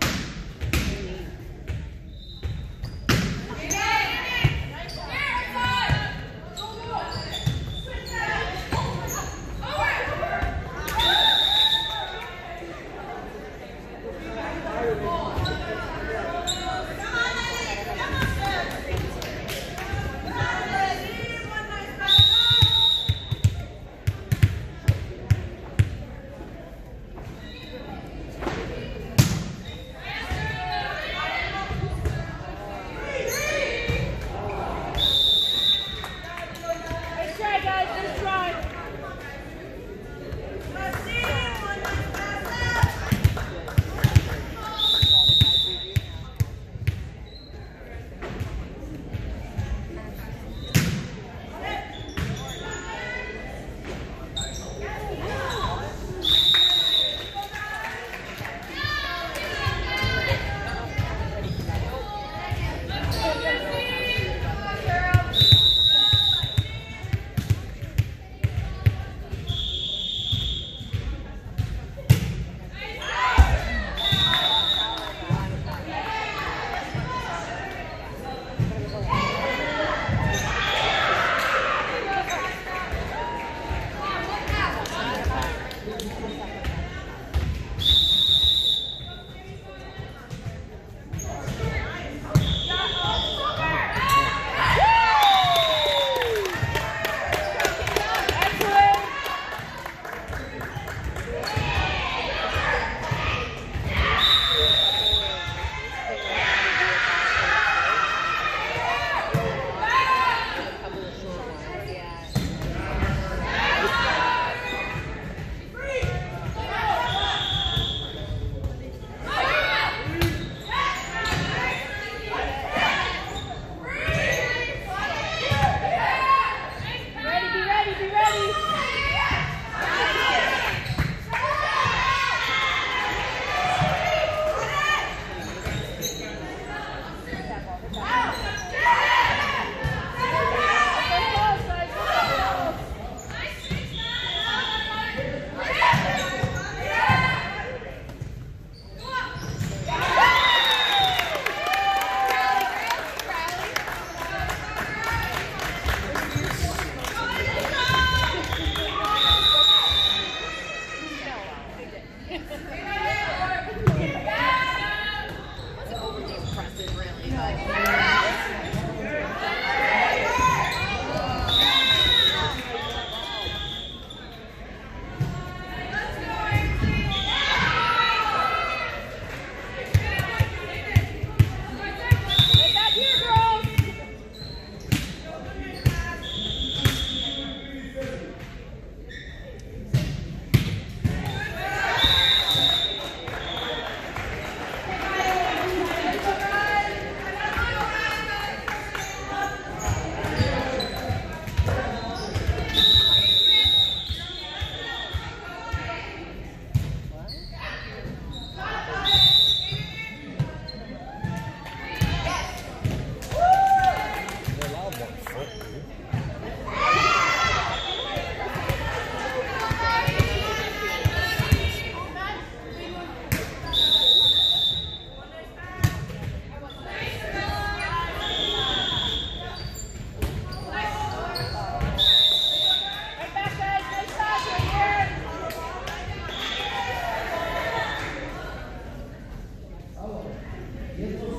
But. estos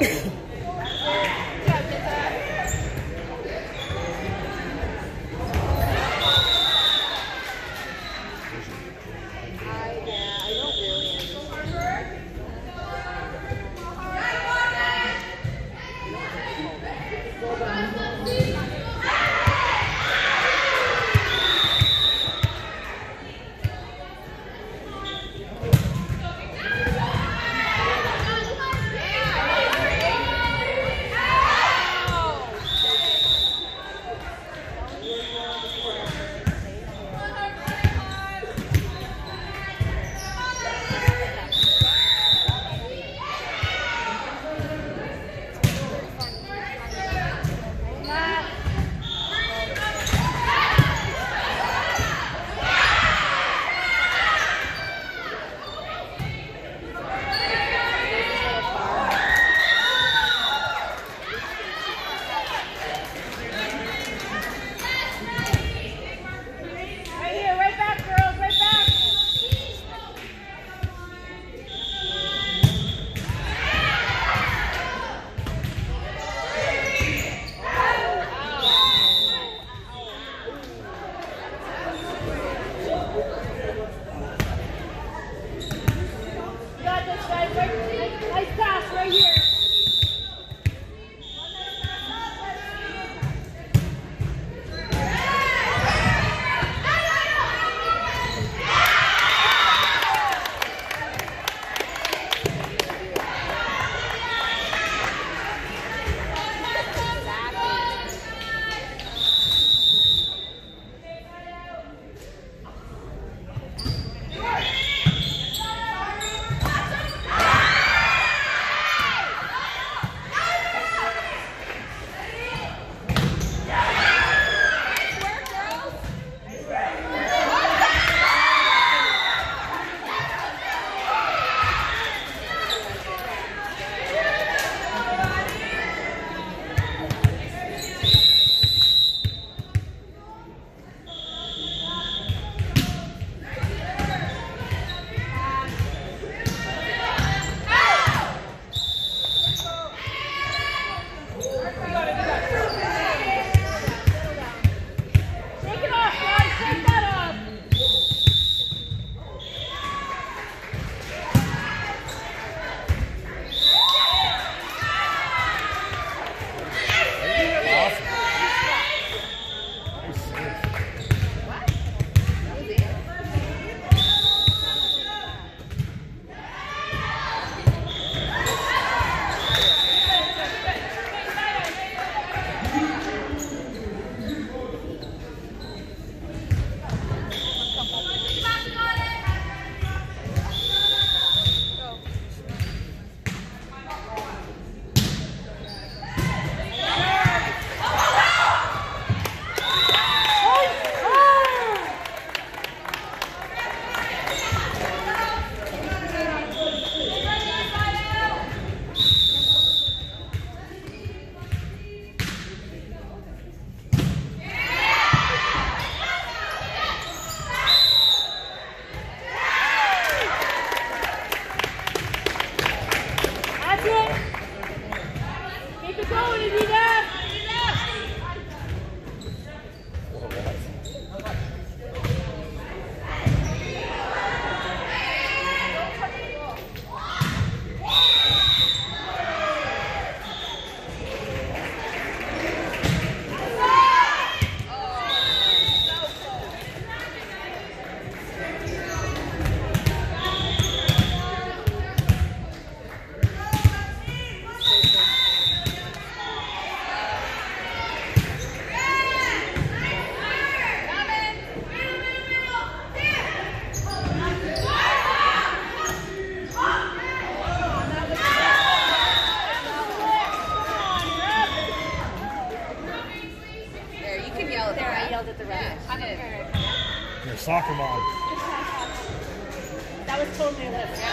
uh,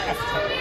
a